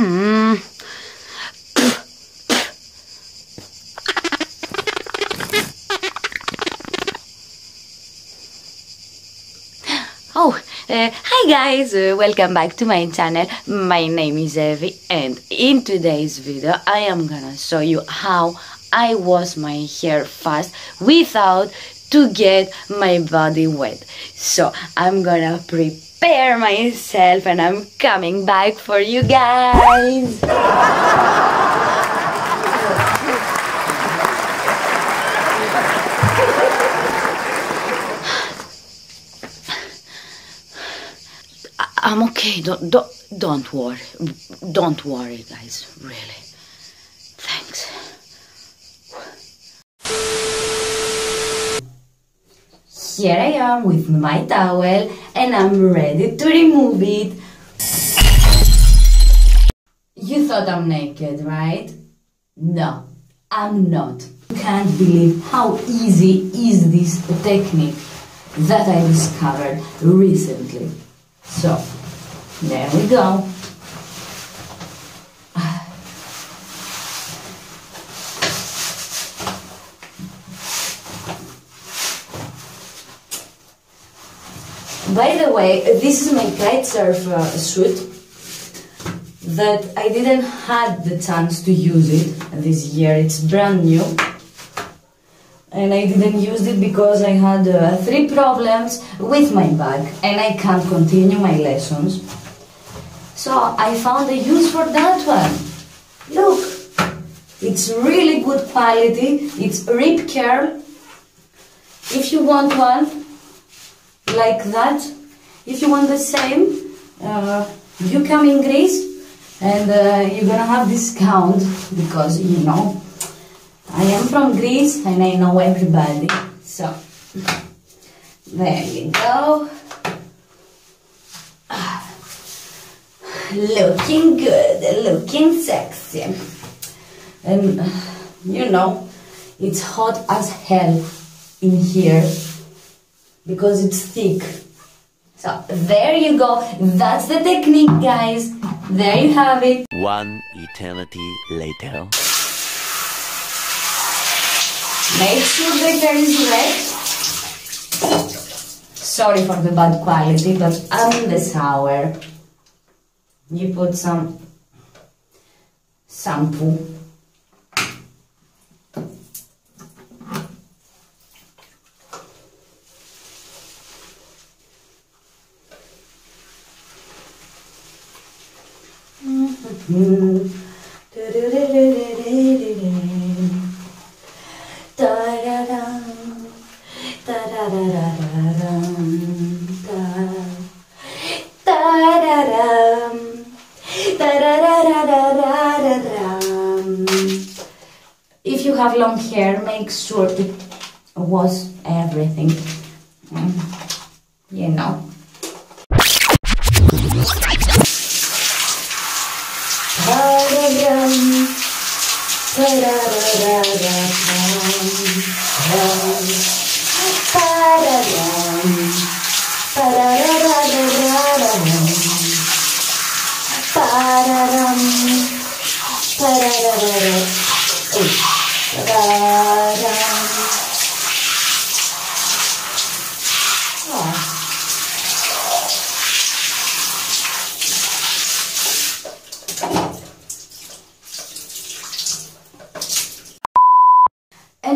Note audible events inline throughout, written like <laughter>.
Hmm. Oh, uh, hi guys, uh, welcome back to my channel. My name is Evi and in today's video I am gonna show you how I wash my hair fast without to get my body wet. So I'm gonna prepare myself and I'm coming back for you guys. I'm okay. Don't, don't don't worry. Don't worry, guys. Really. Here I am with my towel and I'm ready to remove it. You thought I'm naked, right? No, I'm not. You Can't believe how easy is this technique that I discovered recently. So, there we go. By the way, this is my kite surf uh, suit that I didn't had the chance to use it this year. It's brand new. And I didn't use it because I had uh, three problems with my back and I can't continue my lessons. So I found a use for that one. Look, it's really good quality. It's rip curl. If you want one, like that. If you want the same, uh, you come in Greece and uh, you're gonna have discount because you know I am from Greece and I know everybody. So there you go. <sighs> Looking good, looking sexy. And you know, it's hot as hell in here because it's thick. So there you go. That's the technique, guys. There you have it. One eternity later. Make sure the hair is wet. Sorry for the bad quality, but I'm the shower. You put some shampoo. If you have long hair, make sure to wash everything. Mm, You know. And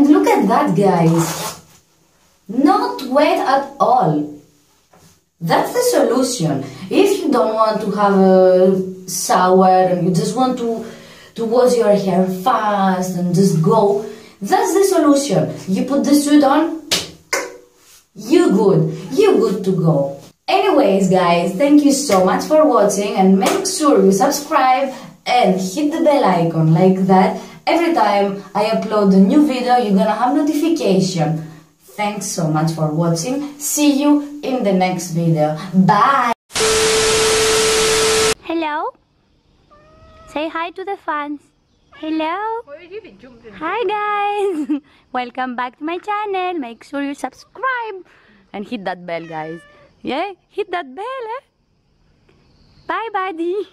look at that, guys. Not wet at all. That's the solution. If you don't want to have a shower and you just want to, to wash your hair fast and just go, that's the solution. You put the suit on, you good. You good to go. Anyways, guys, thank you so much for watching and make sure you subscribe and hit the bell icon like that. Every time I upload a new video, you're gonna have notification. Thanks so much for watching. See you in the next video. Bye! Hello. Say hi to the fans. Hello. Hi guys. <laughs> Welcome back to my channel. Make sure you subscribe and hit that bell, guys. Yeah, hit that bell. Eh? Bye, buddy.